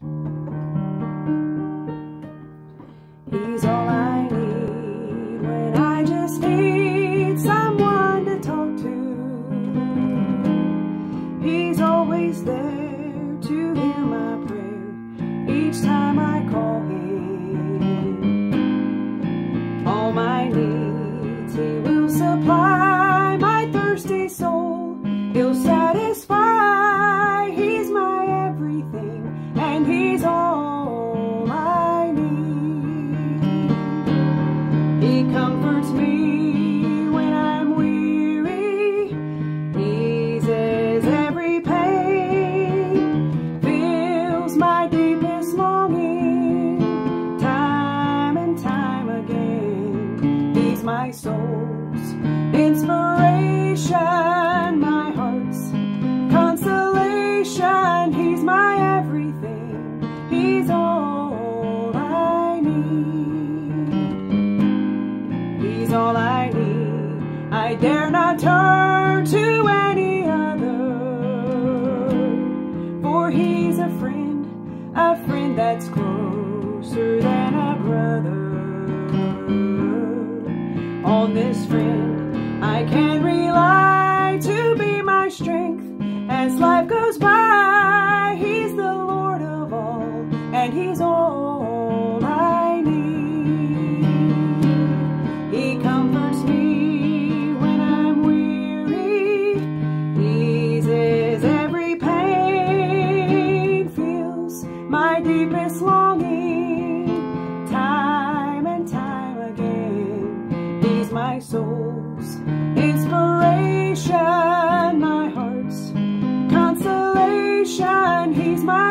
He's my soul's inspiration, my heart's consolation. He's my everything, He's all I need. He's all I need. I dare not turn to any other. For he's a friend, a friend that's closer this friend, I can rely to be my strength as life goes by. He's the Lord of all, and he's all I need. He comforts me when I'm weary, He eases every pain, feels my deepest longing, soul's inspiration, my heart's consolation. He's my